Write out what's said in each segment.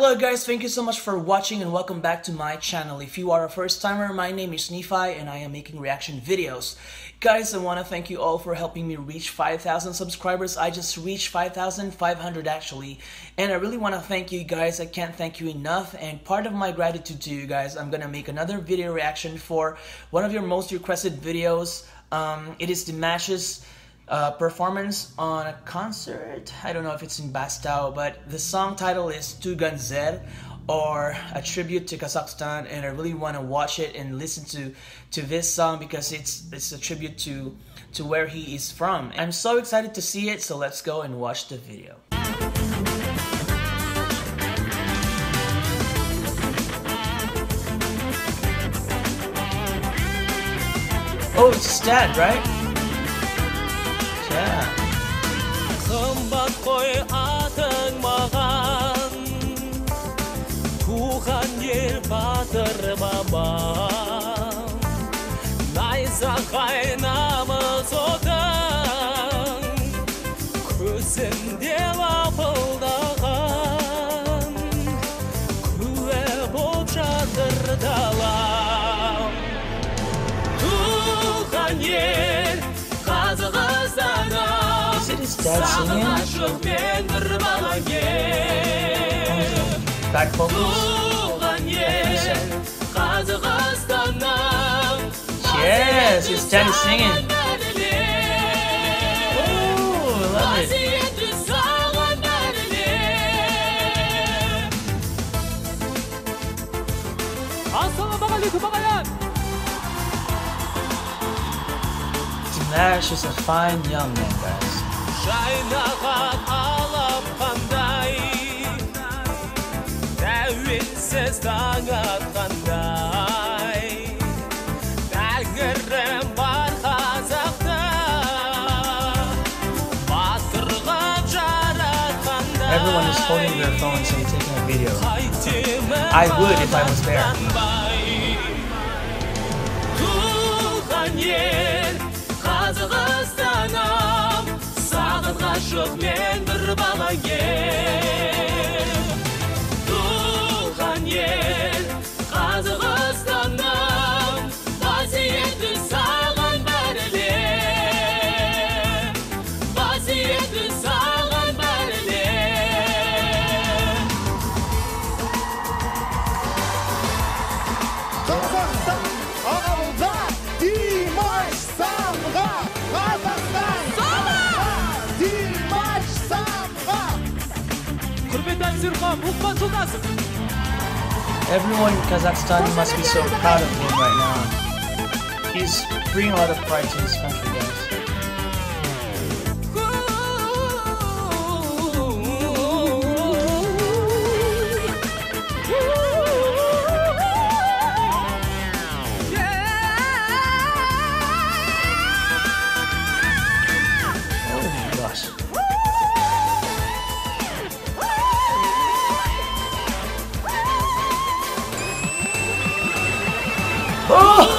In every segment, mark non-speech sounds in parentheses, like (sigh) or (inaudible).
Hello guys, thank you so much for watching and welcome back to my channel. If you are a first timer, my name is Nephi and I am making reaction videos. Guys, I want to thank you all for helping me reach 5,000 subscribers. I just reached 5,500 actually. And I really want to thank you guys. I can't thank you enough. And part of my gratitude to you guys, I'm going to make another video reaction for one of your most requested videos. Um, it is Dimash's uh, performance on a concert. I don't know if it's in Bastau, but the song title is Tugan Zher or a tribute to Kazakhstan and I really want to watch it and listen to to this song because it's it's a tribute to to where he is from. I'm so excited to see it, so let's go and watch the video. Oh, it's Stad, right? Қымбат қой атың маған туған Dad singing? Back vocals? Yes, dad is singing. Oh, love it. Dimash is a fine young man, guys. жайнаған алапқандай тәуелсіз таң атқандай тәңірім бар қазақта батырға жаратқандай Everyone is holding their phones and taking a video. I would if I was there. Kurbala ye Everyone in Kazakhstan must be so proud of him right now. He's bringing a lot of pride to his country,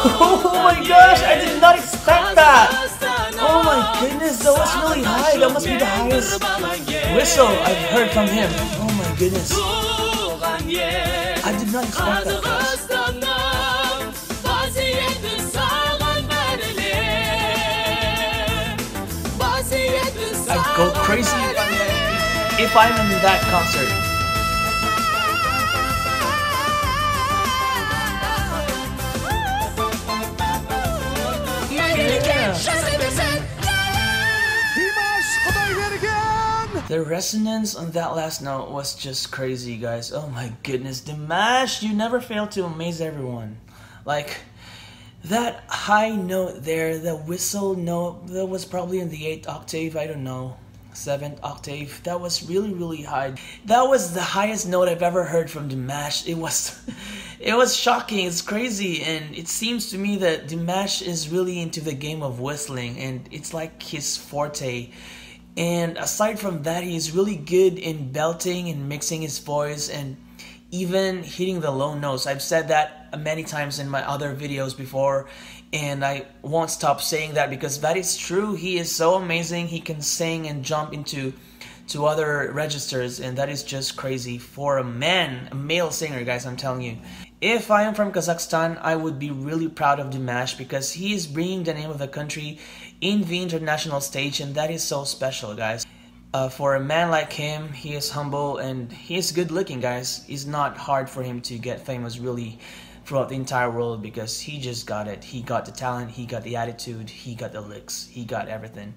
Oh, my gosh, I did not expect that. Oh my goodness, that was really high. That must be the highest whistle I've heard from him. Oh my goodness. I did not expect that. Guys. I'd go crazy if I'm in that concert. The resonance on that last note was just crazy, guys. Oh my goodness, Dimash, you never fail to amaze everyone. Like, that high note there, the whistle note, that was probably in the 8th octave, I don't know, 7th octave. That was really, really high. That was the highest note I've ever heard from Dimash. It was, (laughs) it was shocking, it's crazy, and it seems to me that Dimash is really into the game of whistling, and it's like his forte. And aside from that, he's really good in belting and mixing his voice and even hitting the low notes. I've said that many times in my other videos before, and I won't stop saying that because that is true. He is so amazing. He can sing and jump into to other registers and that is just crazy for a man a male singer guys i'm telling you if i am from kazakhstan i would be really proud of dimash because he is bringing the name of the country in the international stage and that is so special guys. Uh, for a man like him he is humble and he is good looking guys. It's not hard for him to get famous really throughout the entire world because he just got it. He got the talent he got the attitude he got the licks he got everything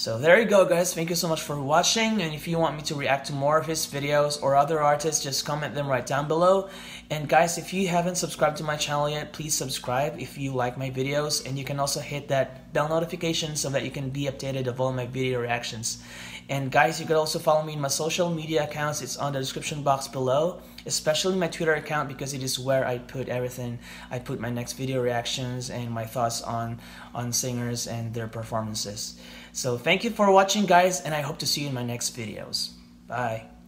so there you go guys, thank you so much for watching. And if you want me to react to more of his videos or other artists just comment them right down below. And guys if you haven't subscribed to my channel yet please subscribe if you like my videos. And you can also hit that bell notification so that you can be updated of all my video reactions. And guys, you can also follow me in my social media accounts. It's on the description box below, especially my Twitter account because it is where I put everything. I put my next video reactions and my thoughts on on singers and their performances. So thank you for watching guys and I hope to see you in my next videos. Bye.